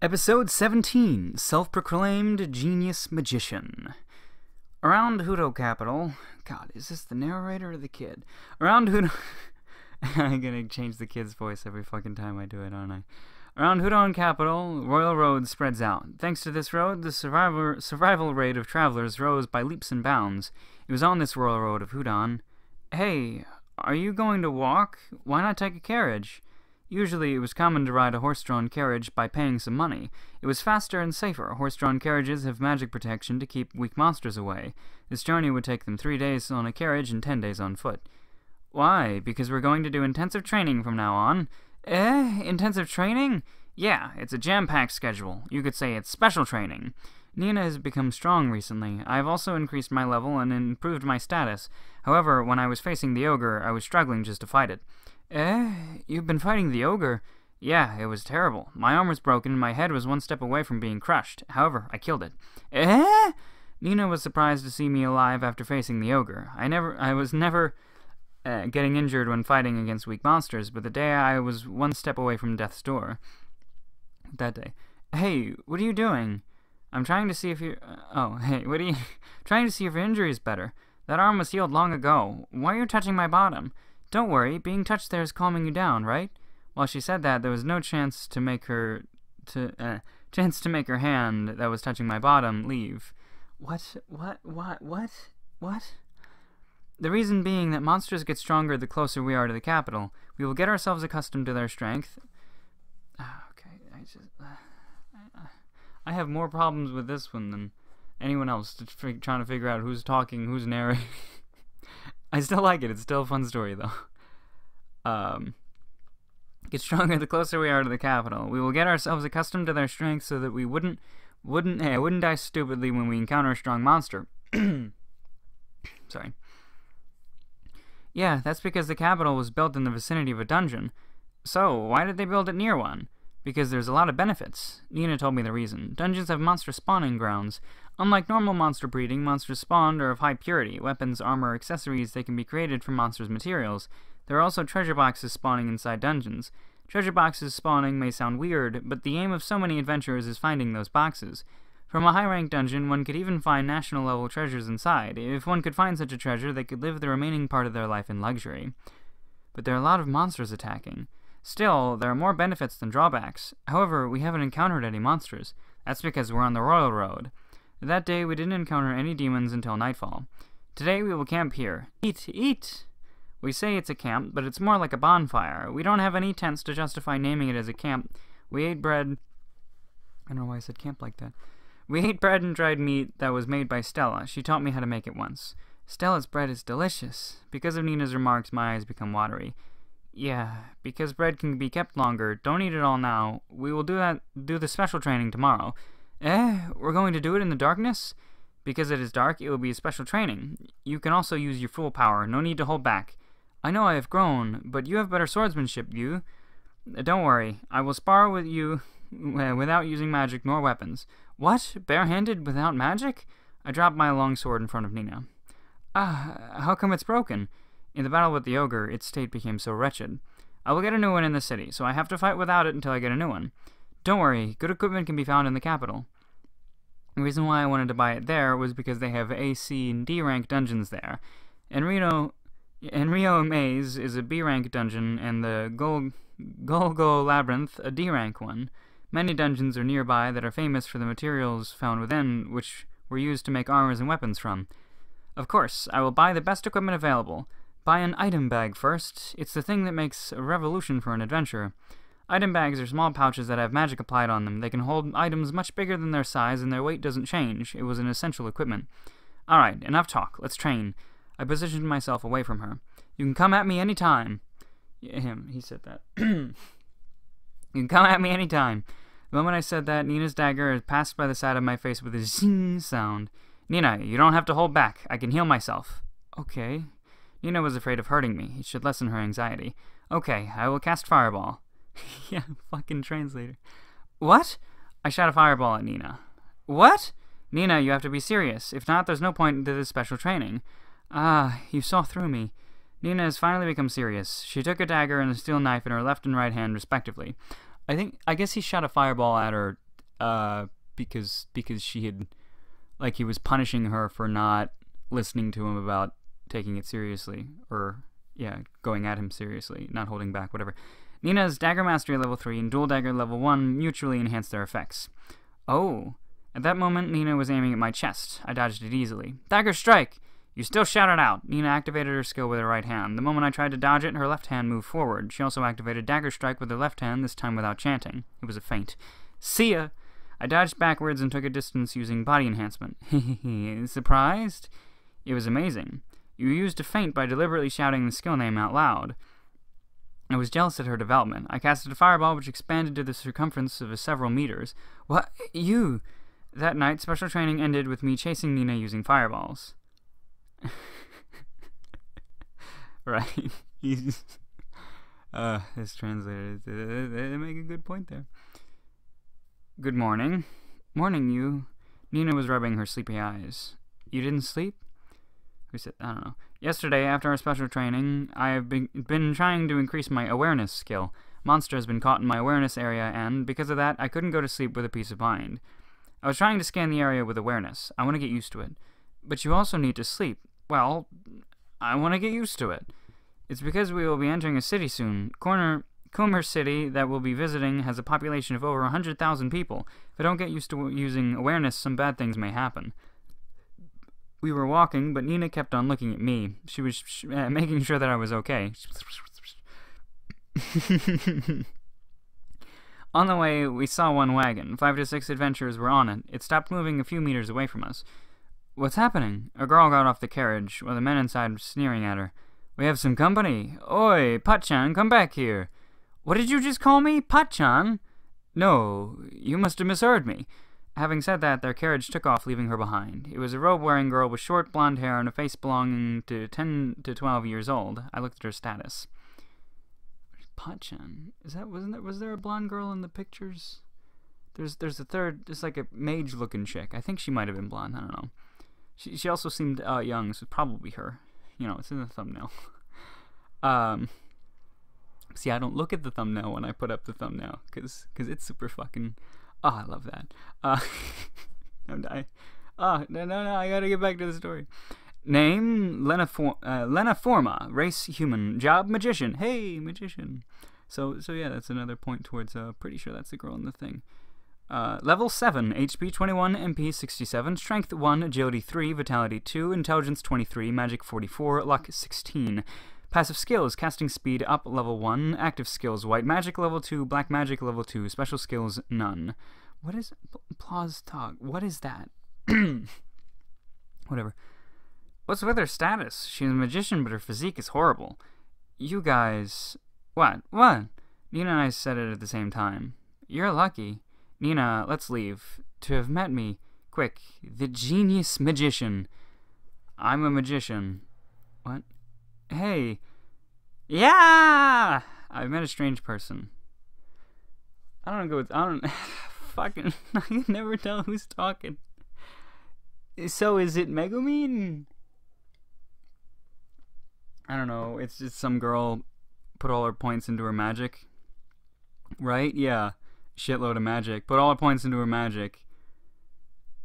Episode 17 Self Proclaimed Genius Magician. Around Hudo Capital. God, is this the narrator or the kid? Around Hudo. I'm gonna change the kid's voice every fucking time I do it, aren't I? Around Hudon Capital, Royal Road spreads out. Thanks to this road, the survival, survival rate of travelers rose by leaps and bounds. It was on this Royal Road of Hudon. Hey, are you going to walk? Why not take a carriage? Usually it was common to ride a horse-drawn carriage by paying some money. It was faster and safer. Horse-drawn carriages have magic protection to keep weak monsters away. This journey would take them three days on a carriage and ten days on foot. Why? Because we're going to do intensive training from now on. Eh? Intensive training? Yeah, it's a jam-packed schedule. You could say it's special training. Nina has become strong recently. I have also increased my level and improved my status. However, when I was facing the ogre, I was struggling just to fight it. Eh? You've been fighting the ogre? Yeah, it was terrible. My arm was broken and my head was one step away from being crushed. However, I killed it. Eh? Nina was surprised to see me alive after facing the ogre. I never I was never uh, getting injured when fighting against weak monsters, but the day I was one step away from death's door. That day. Hey, what are you doing? I'm trying to see if you uh, Oh, hey, what are you trying to see if your injury is better. That arm was healed long ago. Why are you touching my bottom? Don't worry, being touched there is calming you down, right? While she said that, there was no chance to make her to uh, chance to make her hand that was touching my bottom leave. What? What? What? What? What? The reason being that monsters get stronger the closer we are to the capital. We will get ourselves accustomed to their strength. Ah, okay, I just uh, I have more problems with this one than anyone else trying to figure out who's talking, who's narrating. I still like it. It's still a fun story, though. Um, get stronger the closer we are to the capital. We will get ourselves accustomed to their strength so that we wouldn't wouldn't hey, wouldn't die stupidly when we encounter a strong monster. Sorry. Yeah, that's because the capital was built in the vicinity of a dungeon. So, why did they build it near one? Because there's a lot of benefits. Nina told me the reason. Dungeons have monster spawning grounds. Unlike normal monster breeding, monsters spawned are of high purity. Weapons, armor, accessories, they can be created from monsters' materials. There are also treasure boxes spawning inside dungeons. Treasure boxes spawning may sound weird, but the aim of so many adventurers is finding those boxes. From a high-ranked dungeon, one could even find national-level treasures inside. If one could find such a treasure, they could live the remaining part of their life in luxury. But there are a lot of monsters attacking. Still, there are more benefits than drawbacks. However, we haven't encountered any monsters. That's because we're on the Royal Road. That day, we didn't encounter any demons until nightfall. Today, we will camp here. Eat, eat! We say it's a camp, but it's more like a bonfire. We don't have any tents to justify naming it as a camp. We ate bread... I don't know why I said camp like that. We ate bread and dried meat that was made by Stella. She taught me how to make it once. Stella's bread is delicious. Because of Nina's remarks, my eyes become watery. Yeah, because bread can be kept longer. Don't eat it all now. We will do that do the special training tomorrow. Eh, we're going to do it in the darkness? Because it is dark, it will be a special training. You can also use your full power. No need to hold back. I know I have grown, but you have better swordsmanship, you. Don't worry. I will spar with you uh, without using magic nor weapons. What? Barehanded without magic? I dropped my long sword in front of Nina. Ah, how come it's broken? In the battle with the ogre, its state became so wretched. I will get a new one in the city, so I have to fight without it until I get a new one. Don't worry, good equipment can be found in the capital. The reason why I wanted to buy it there was because they have A, C, and D rank dungeons there. Enrio, Enrio Maze is a B rank dungeon, and the Gol Golgo Labyrinth a D rank one. Many dungeons are nearby that are famous for the materials found within, which were used to make armors and weapons from. Of course, I will buy the best equipment available. Buy an item bag first. It's the thing that makes a revolution for an adventure. Item bags are small pouches that have magic applied on them. They can hold items much bigger than their size, and their weight doesn't change. It was an essential equipment. Alright, enough talk. Let's train. I positioned myself away from her. You can come at me any time. Him, he said that. you can come at me any time. The moment I said that, Nina's dagger passed by the side of my face with a zing sound. Nina, you don't have to hold back. I can heal myself. Okay, Nina was afraid of hurting me. It should lessen her anxiety. Okay, I will cast Fireball. yeah, fucking translator. What? I shot a fireball at Nina. What? Nina, you have to be serious. If not, there's no point to this special training. Ah, you saw through me. Nina has finally become serious. She took a dagger and a steel knife in her left and right hand, respectively. I think, I guess he shot a fireball at her uh, because because she had like he was punishing her for not listening to him about taking it seriously or yeah, going at him seriously, not holding back, whatever. Nina's Dagger Mastery level 3 and Dual Dagger level 1 mutually enhance their effects. Oh. At that moment, Nina was aiming at my chest. I dodged it easily. Dagger Strike! You still shouted out. Nina activated her skill with her right hand. The moment I tried to dodge it, her left hand moved forward. She also activated Dagger Strike with her left hand, this time without chanting. It was a feint. See ya! I dodged backwards and took a distance using body enhancement. Surprised? It was amazing. You used a feint by deliberately shouting the skill name out loud. I was jealous at her development. I casted a fireball which expanded to the circumference of several meters. What? You? That night, special training ended with me chasing Nina using fireballs. right. Uh, this translator, they make a good point there. Good morning. Morning, you. Nina was rubbing her sleepy eyes. You didn't sleep? Who said? I don't know. Yesterday, after our special training, I have been, been trying to increase my awareness skill. Monster has been caught in my awareness area, and because of that, I couldn't go to sleep with a peace of mind. I was trying to scan the area with awareness. I want to get used to it. But you also need to sleep. Well, I want to get used to it. It's because we will be entering a city soon. Corner Coomer City that we'll be visiting has a population of over 100,000 people. If I don't get used to using awareness, some bad things may happen. We were walking, but Nina kept on looking at me. She was sh- uh, making sure that I was okay. on the way, we saw one wagon. Five to six adventurers were on it. It stopped moving a few meters away from us. What's happening? A girl got off the carriage, while the men inside were sneering at her. We have some company. Oi, Patchan, come back here. What did you just call me? Patchan? No, you must have misheard me. Having said that, their carriage took off, leaving her behind. It was a robe-wearing girl with short blonde hair and a face belonging to 10 to 12 years old. I looked at her status. Pachan. Is that wasn't there was there a blonde girl in the pictures? There's there's a third there's like a mage looking chick. I think she might have been blonde, I don't know. She she also seemed uh, young, so probably her. You know, it's in the thumbnail. um See, I don't look at the thumbnail when I put up the thumbnail cuz cuz it's super fucking Oh, I love that. Uh, I'm dying. Oh, no, no, no, I gotta get back to the story. Name, Lena, For- uh, Lena Forma. Race, human. Job, magician. Hey, magician. So, so yeah, that's another point towards, uh, pretty sure that's the girl in the thing. Uh, level 7, HP 21, MP 67, Strength 1, Agility 3, Vitality 2, Intelligence 23, Magic 44, Luck 16. Passive skills, casting speed up level 1, active skills, white magic level 2, black magic level 2, special skills none. What is applause talk? What is that? Whatever. What's with her status? She's a magician, but her physique is horrible. You guys. What? What? Nina and I said it at the same time. You're lucky. Nina, let's leave. To have met me. Quick. The genius magician. I'm a magician. What? Hey. Yeah! I've met a strange person. I don't go with. I don't. fucking. I can never tell who's talking. So is it Megumin? I don't know. It's just some girl put all her points into her magic. Right? Yeah. Shitload of magic. Put all her points into her magic.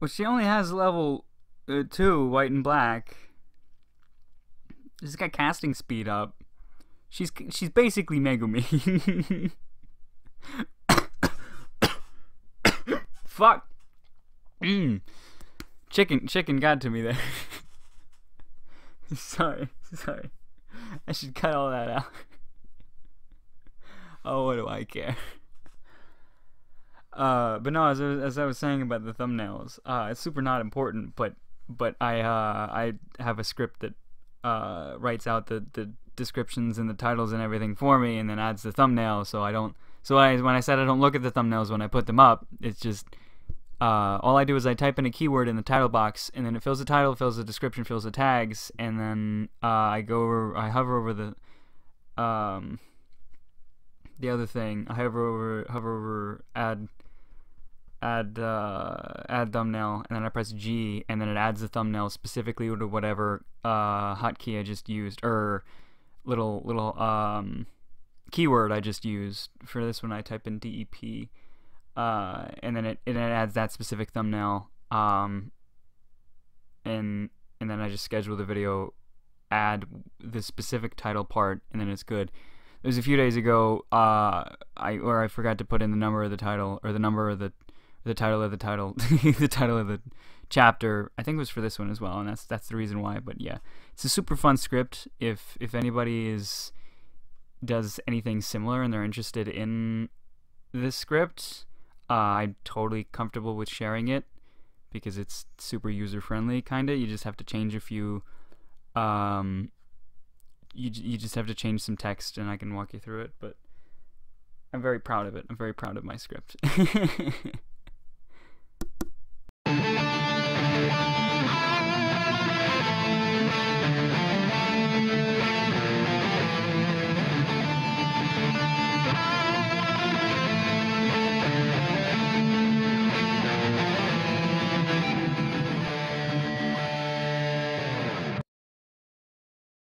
Well, she only has level uh, 2, white and black. She's got casting speed up. She's she's basically Megumin. Fuck. Mm. Chicken chicken got to me there. sorry, sorry. I should cut all that out. oh, what do I care? Uh, but no, as I, as I was saying about the thumbnails, uh, it's super not important. But but I uh I have a script that uh, writes out the, the descriptions and the titles and everything for me, and then adds the thumbnail. So I don't. So I, when I said I don't look at the thumbnails when I put them up, it's just uh, all I do is I type in a keyword in the title box, and then it fills the title, fills the description, fills the tags, and then uh, I go over, I hover over the um, the other thing. I hover over, hover over, add add uh, add thumbnail, and then I press G, and then it adds the thumbnail specifically to whatever uh, hotkey I just used, or little little um, keyword I just used. For this one, I type in DEP. uh, and then it, it adds that specific thumbnail. Um, and and then I just schedule the video, add the specific title part, and then it's good. It was a few days ago, uh, I or I forgot to put in the number of the title or the number of the the title of the title, the title of the chapter. I think it was for this one as well, and that's that's the reason why. But yeah, it's a super fun script. If if anybody is does anything similar and they're interested in this script, uh, I'm totally comfortable with sharing it because it's super user friendly. Kinda, you just have to change a few. Um, you you just have to change some text, and I can walk you through it. But I'm very proud of it. I'm very proud of my script.